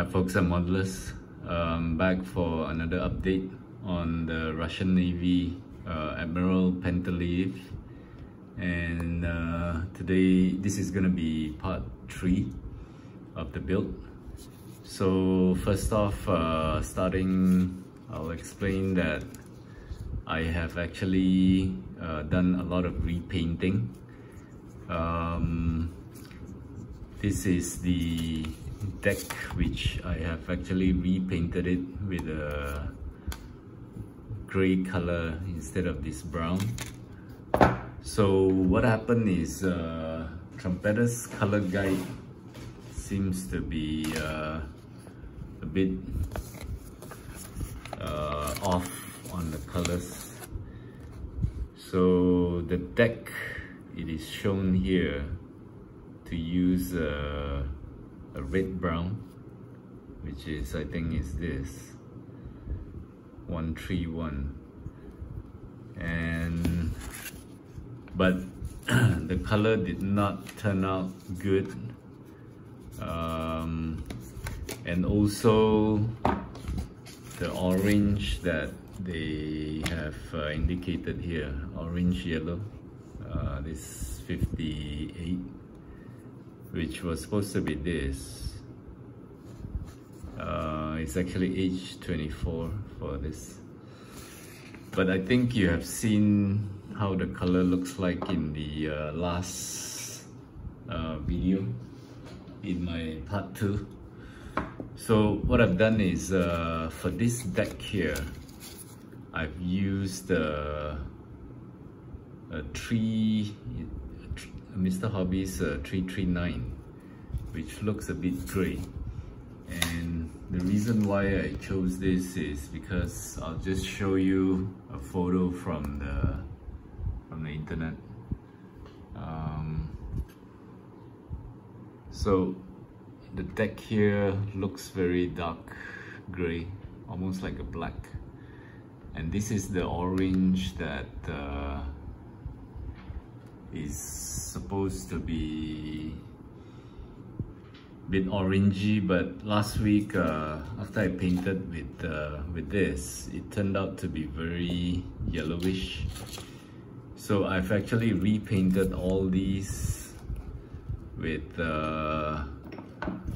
Hi folks, I'm Modulus. Um, back for another update on the Russian Navy uh, Admiral Panteleyev. And uh, today, this is gonna be part three of the build. So first off, uh, starting, I'll explain that I have actually uh, done a lot of repainting. Um, this is the deck which I have actually repainted it with a gray color instead of this brown. So what happened is uh, Trumpeter's color guide seems to be uh, a bit uh, off on the colors. So the deck, it is shown here to use uh, a red brown which is I think is this. 131 and but the color did not turn out good. Um, and also the orange that they have uh, indicated here orange yellow uh, this 58 which was supposed to be this. Uh, it's actually H24 for this. But I think you have seen how the color looks like in the uh, last uh, video in my part 2. So what I've done is uh, for this deck here, I've used uh, a tree Mr. Hobby's uh, 339 which looks a bit grey and the reason why I chose this is because I'll just show you a photo from the from the internet um, so the deck here looks very dark grey almost like a black and this is the orange that uh, is supposed to be a bit orangey but last week uh, after I painted with uh, with this it turned out to be very yellowish. So I've actually repainted all these with uh,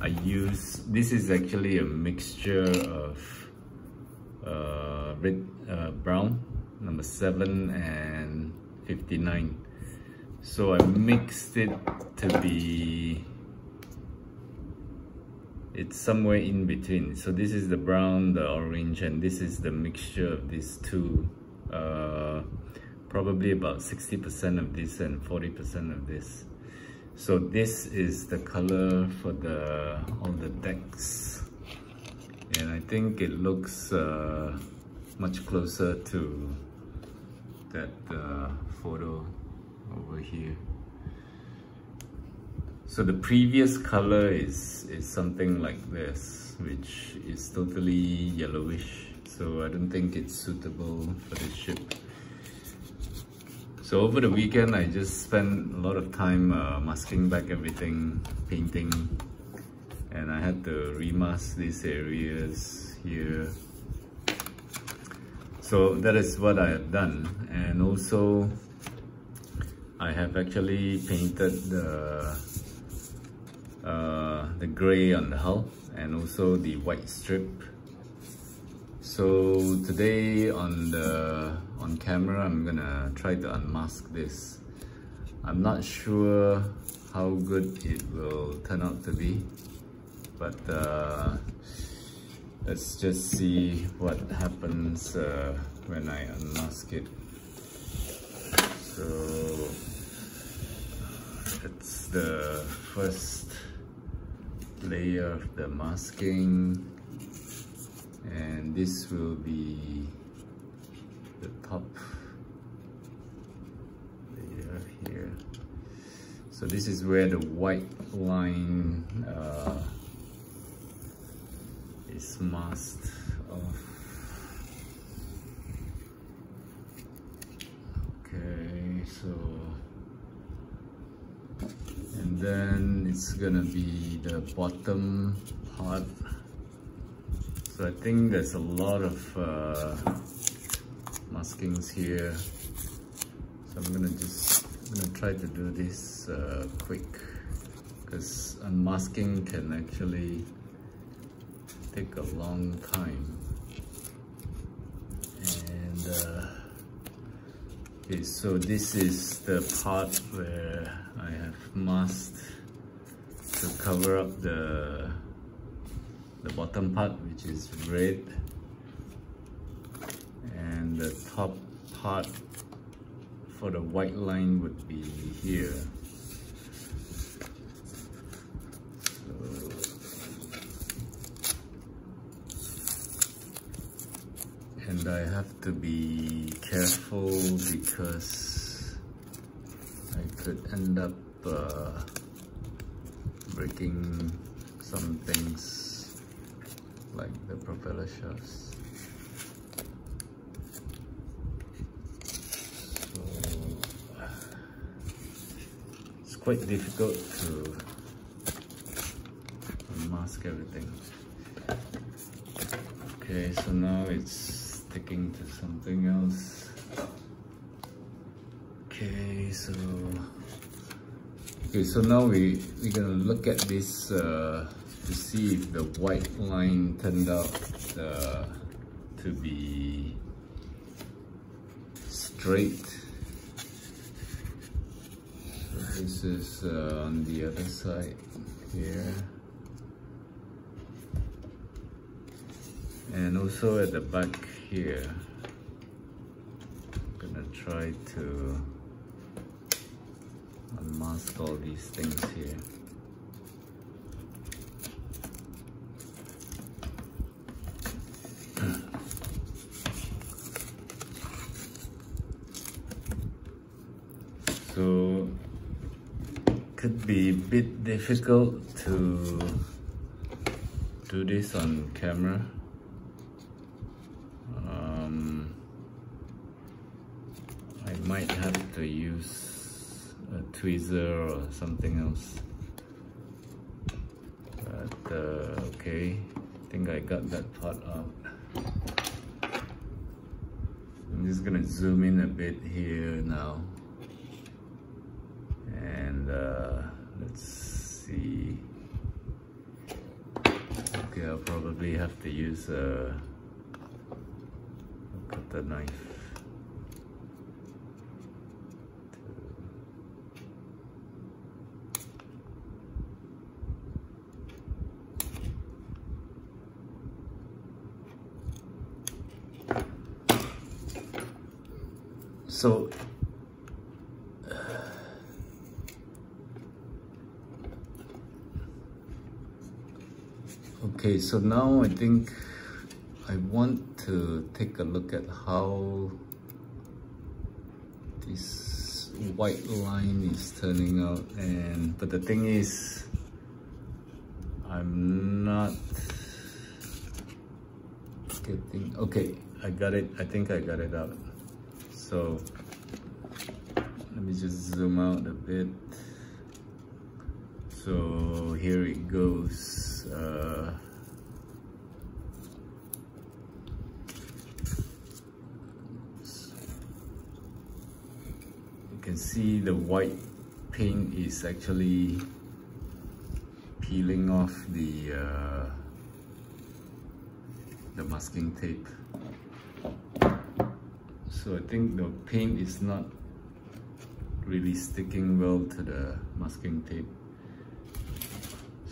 I use this is actually a mixture of uh, red uh, brown number 7 and 59 so I mixed it to be it's somewhere in between. So this is the brown the orange and this is the mixture of these two. Uh, probably about 60% of this and 40% of this. So this is the color for the all the decks. And I think it looks uh, much closer to that uh, photo over here. So the previous color is is something like this which is totally yellowish. So I don't think it's suitable for the ship. So over the weekend I just spent a lot of time uh, masking back everything painting. And I had to remask these areas here. So that is what I have done. And also I have actually painted the uh, the gray on the hull and also the white strip. So today on the on camera I'm gonna try to unmask this. I'm not sure how good it will turn out to be but uh, let's just see what happens uh, when I unmask it. So the first layer of the masking. And this will be the top layer here. So this is where the white line uh, is masked off okay so and then it's gonna be the bottom part So I think there's a lot of uh, maskings here. So I'm gonna just I'm gonna try to do this uh, quick because unmasking can actually take a long time. And uh, okay, so this is the part where I have masked to cover up the the bottom part which is red. And the top part for the white line would be here. And I have to be careful because I could end up uh, breaking some things like the propeller shafts. So it's quite difficult to mask everything. Okay, so now it's sticking to something else. Okay, so okay, so now we we're gonna look at this uh, to see if the white line turned out uh, to be straight. So this is uh, on the other side here. And also at the back here, I'm gonna try to unmask all these things here. so could be a bit difficult to do this on camera um, I might have to use a tweezer or something else. But uh, okay. I think I got that part out. I'm just gonna zoom in a bit here now. And uh, let's see. Okay I'll probably have to use a, a cutter knife so uh, Okay, so now I think I want to take a look at how this white line is turning out and but the thing is I'm not getting okay I got it I think I got it out so let me just zoom out a bit. So here it goes uh, you can see the white paint is actually peeling off the uh, the masking tape so I think the paint is not really sticking well to the masking tape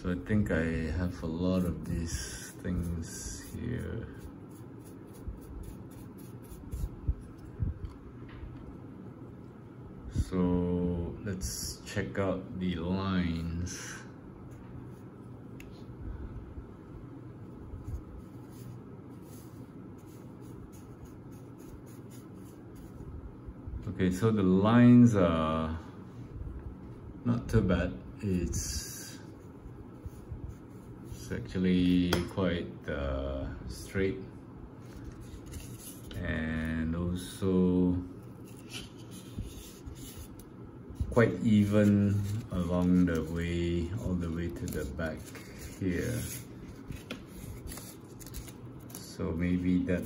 so I think I have a lot of these things here. So let's check out the lines. Okay, so the lines are not too bad. It's it's actually quite uh, straight and also quite even along the way all the way to the back here so maybe that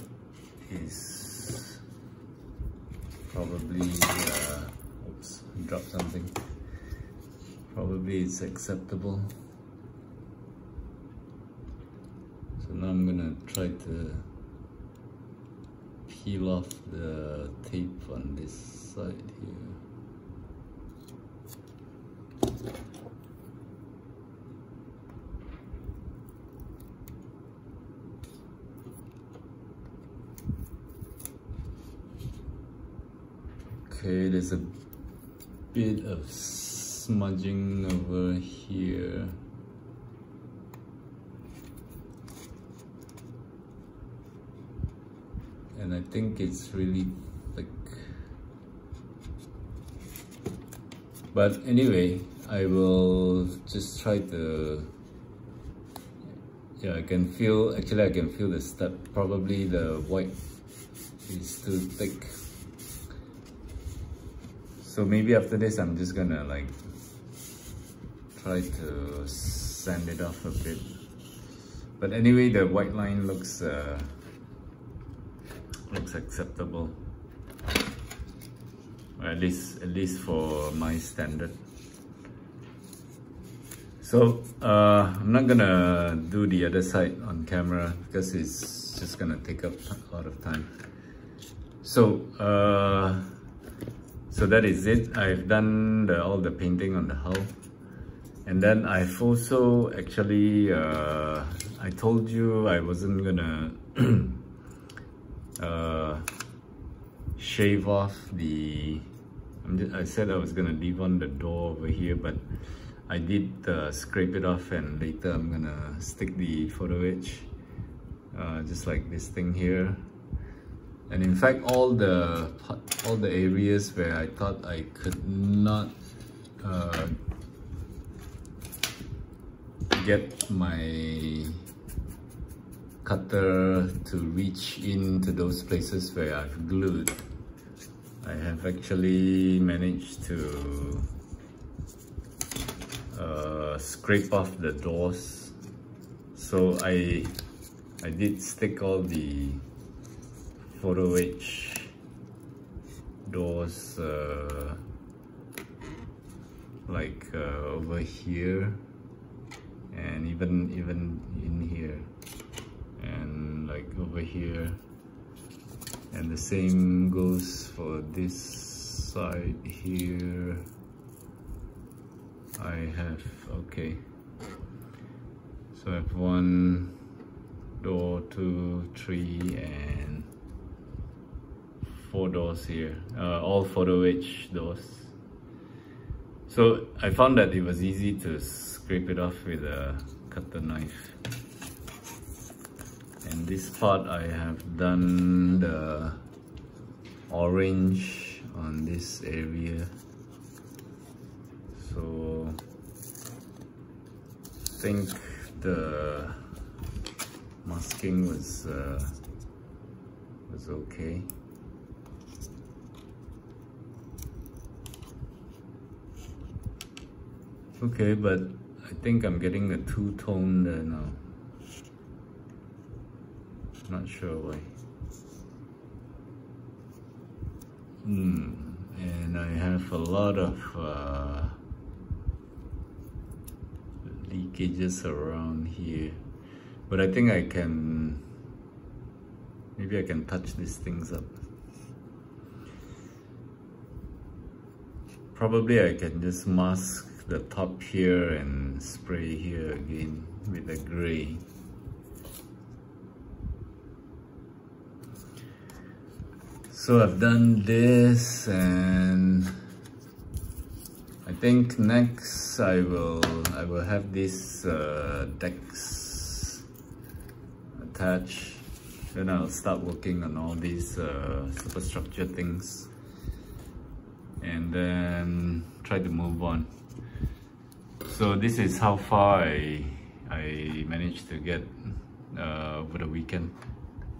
is probably uh, oops drop something. Probably it's acceptable. So now I'm gonna try to peel off the tape on this side here Okay, there's a bit of smudging over here. And I think it's really thick. But anyway, I will just try to yeah I can feel actually I can feel the step probably the white is too thick so maybe after this, I'm just gonna like try to sand it off a bit. But anyway, the white line looks uh, looks acceptable. At least at least for my standard. So uh, I'm not gonna do the other side on camera because it's just gonna take up a lot of time. So uh, so that is it. I've done the, all the painting on the hull. And then i've also actually uh, i told you i wasn't gonna uh, shave off the just, i said i was gonna leave on the door over here but i did uh, scrape it off and later i'm gonna stick the photo etch uh, just like this thing here and in fact all the all the areas where I thought I could not uh, get my cutter to reach into those places where I've glued I have actually managed to uh, scrape off the doors. So I I did stick all the photo which doors uh, like uh, over here and even even in here. And like over here. And the same goes for this side here. I have okay. So I have one door two three and four doors here, uh, all photo etch doors. So I found that it was easy to scrape it off with a cutter knife. And this part I have done the orange on this area. So I think the masking was uh, was okay. Okay, but I think I'm getting a two-tone there now. Not sure why. Hmm, and I have a lot of uh, leakages around here. But I think I can, maybe I can touch these things up. Probably I can just mask the top here and spray here again with the gray. So I've done this and I think next I will I will have this uh, decks attached then I'll start working on all these uh, superstructure things and then try to move on so this is how far I, I managed to get uh, over the weekend.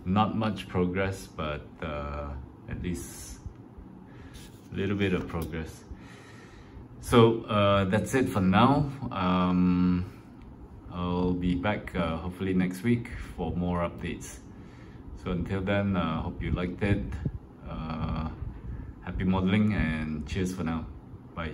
Not much progress, but uh, at least a little bit of progress. So uh, that's it for now. Um, I'll be back uh, hopefully next week for more updates. So until then, uh, hope you liked it. Uh, happy modeling and cheers for now. Bye.